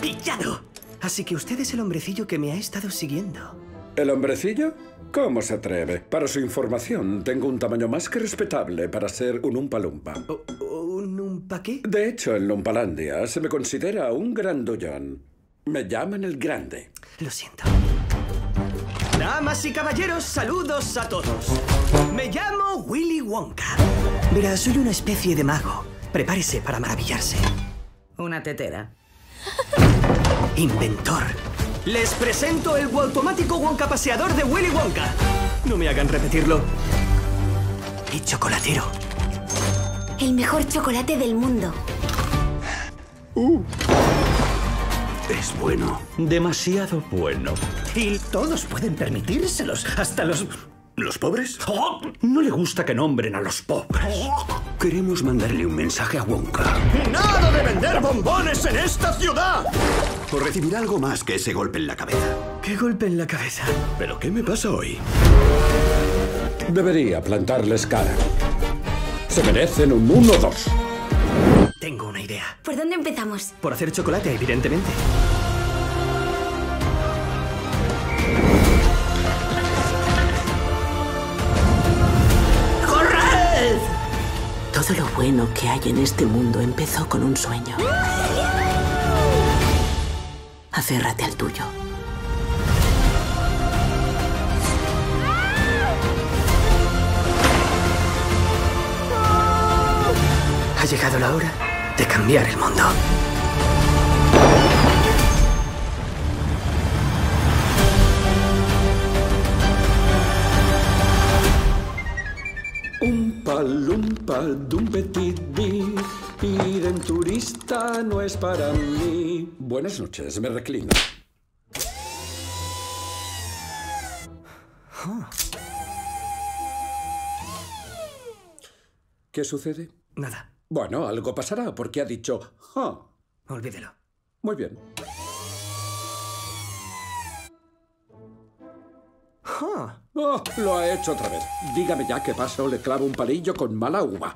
¡Pillado! Así que usted es el hombrecillo que me ha estado siguiendo. ¿El hombrecillo? ¿Cómo se atreve? Para su información, tengo un tamaño más que respetable para ser un umpalumpa. ¿Un umpa qué? De hecho, en Lumpalandia se me considera un grandullón. Me llaman el grande. Lo siento. Damas y caballeros, saludos a todos. Wonka. Verá, soy una especie de mago. Prepárese para maravillarse. Una tetera. Inventor. Les presento el automático Wonka paseador de Willy Wonka. No me hagan repetirlo. Y chocolatero. El mejor chocolate del mundo. Es bueno. Demasiado bueno. Y Todos pueden permitírselos, hasta los... ¿Los pobres? No le gusta que nombren a los pobres. Queremos mandarle un mensaje a Wonka. ¡Nada de vender bombones en esta ciudad! O recibirá algo más que ese golpe en la cabeza. ¿Qué golpe en la cabeza? ¿Pero qué me pasa hoy? Debería plantarles cara. Se merecen un 1-2. Tengo una idea. ¿Por dónde empezamos? Por hacer chocolate, evidentemente. Todo lo bueno que hay en este mundo empezó con un sueño. Aférrate al tuyo. Ha llegado la hora de cambiar el mundo. Un palumpa d'un petit di. Ir en turista no es para mí. Buenas noches, me reclino. ¿Qué sucede? Nada, Bueno, algo pasará porque ha dicho "Ah". olvídelo. Muy bien. Oh, lo ha hecho otra vez. Dígame ya qué pasa o le clavo un palillo con mala uva.